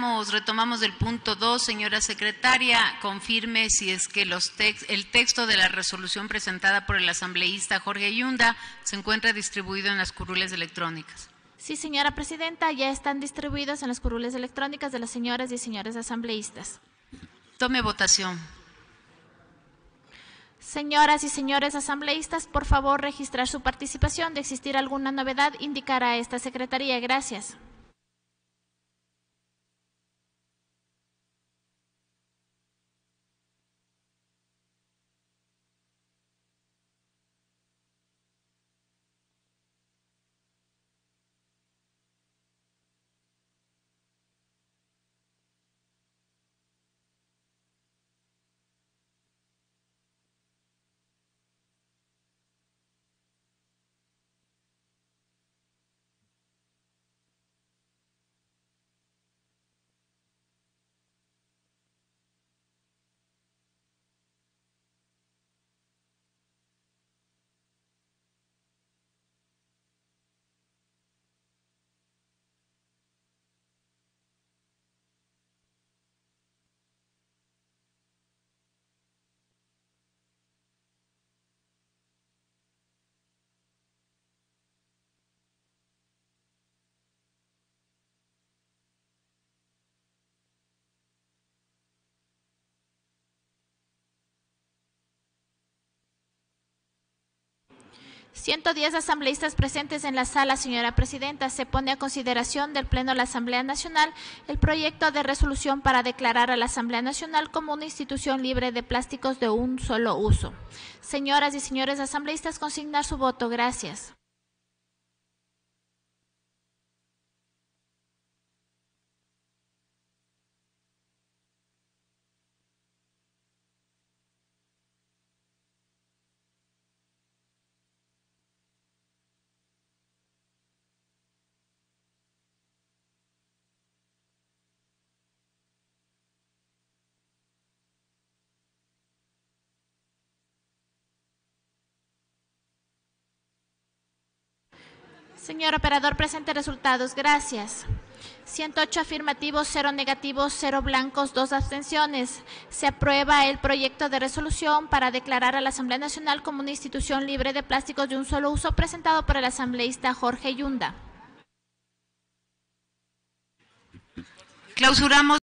Retomamos del punto 2, señora secretaria, confirme si es que los tex- el texto de la resolución presentada por el asambleísta Jorge Yunda se encuentra distribuido en las curules electrónicas. Sí, señora presidenta, ya están distribuidos en las curules electrónicas de las señoras y señores asambleístas. Tome votación. Señoras y señores asambleístas, por favor registrar su participación. De existir alguna novedad, indicar a esta secretaría. Gracias. Ciento diez asambleístas presentes en la sala, señora presidenta. Se pone a consideración del Pleno de la Asamblea Nacional el proyecto de resolución para declarar a la Asamblea Nacional como una institución libre de plásticos de un solo uso. Señoras y señores asambleístas, consignar su voto. Gracias. Señor operador, presente resultados. Gracias. 108 afirmativos, 0 negativos, 0 blancos, 2 abstenciones. Se aprueba el proyecto de resolución para declarar a la Asamblea Nacional como una institución libre de plásticos de un solo uso presentado por el asambleísta Jorge Yunda. Clausuramos